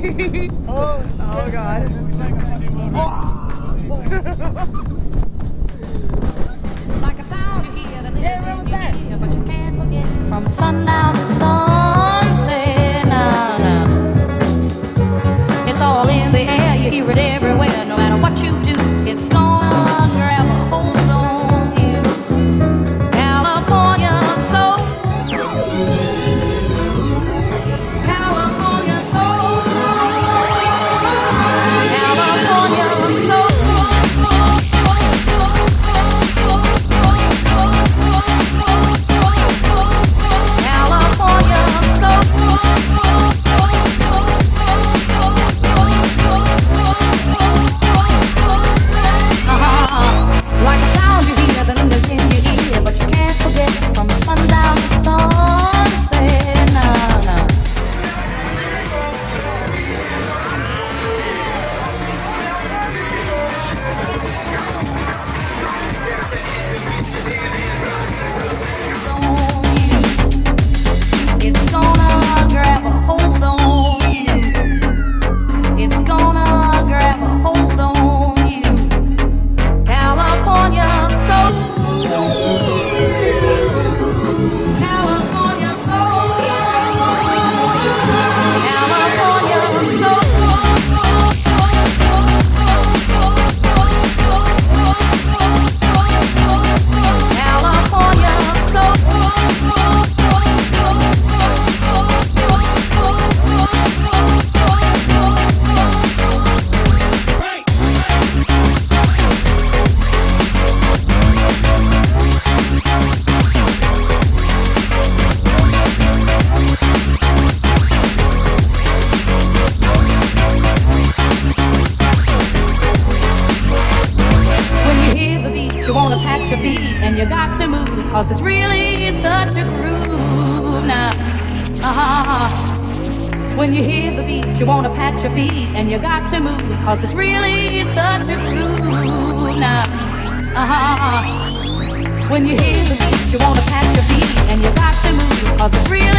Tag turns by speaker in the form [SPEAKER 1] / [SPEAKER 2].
[SPEAKER 1] oh, oh God.
[SPEAKER 2] you wanna pat your feet and you got to move, cause it's really such a groove now. Uh-huh. When you hear the beat, you wanna pat your feet and you got to move, cause it's really such a groove now. Uh-huh. When you hear the beat, you wanna pat your feet and you got to move, cause it's really